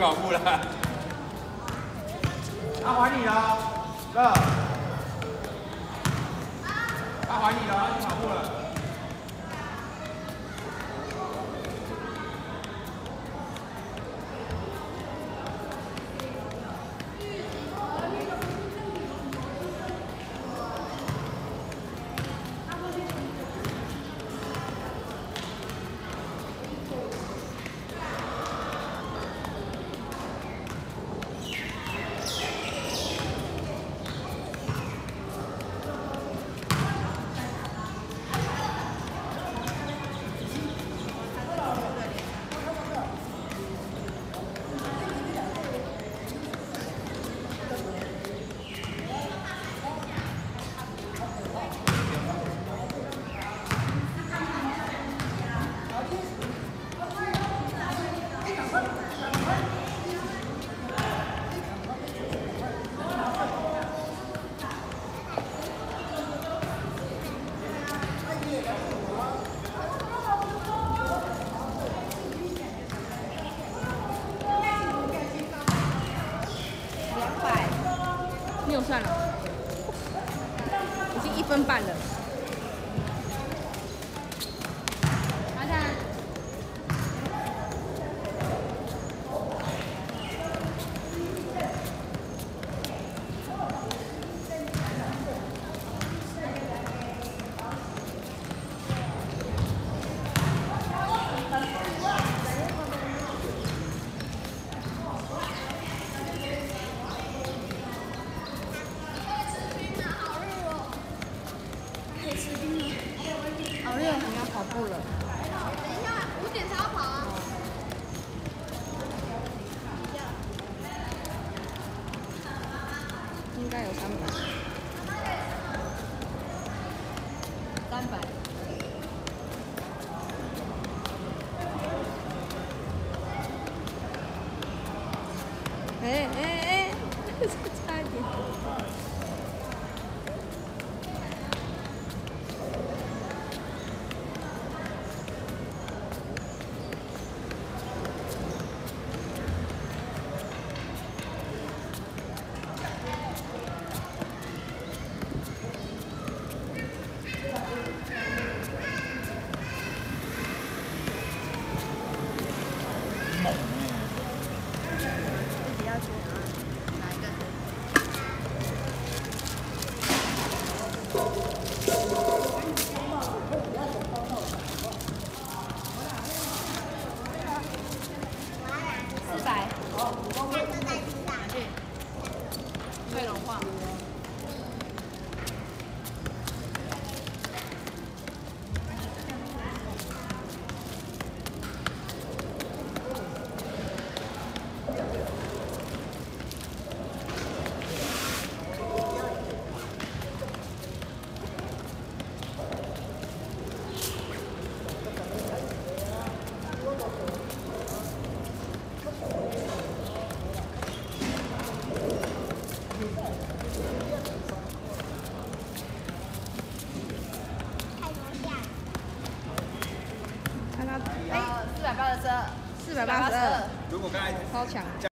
跑步了。他还你了，哥。他还你了，他去跑步了。没有算了，已经一分半了。你要跑步了。等一下，五点才要跑啊。应该有三百。三百。哎哎哎，差一点。四百八十二，四百八十二，如果刚才超强。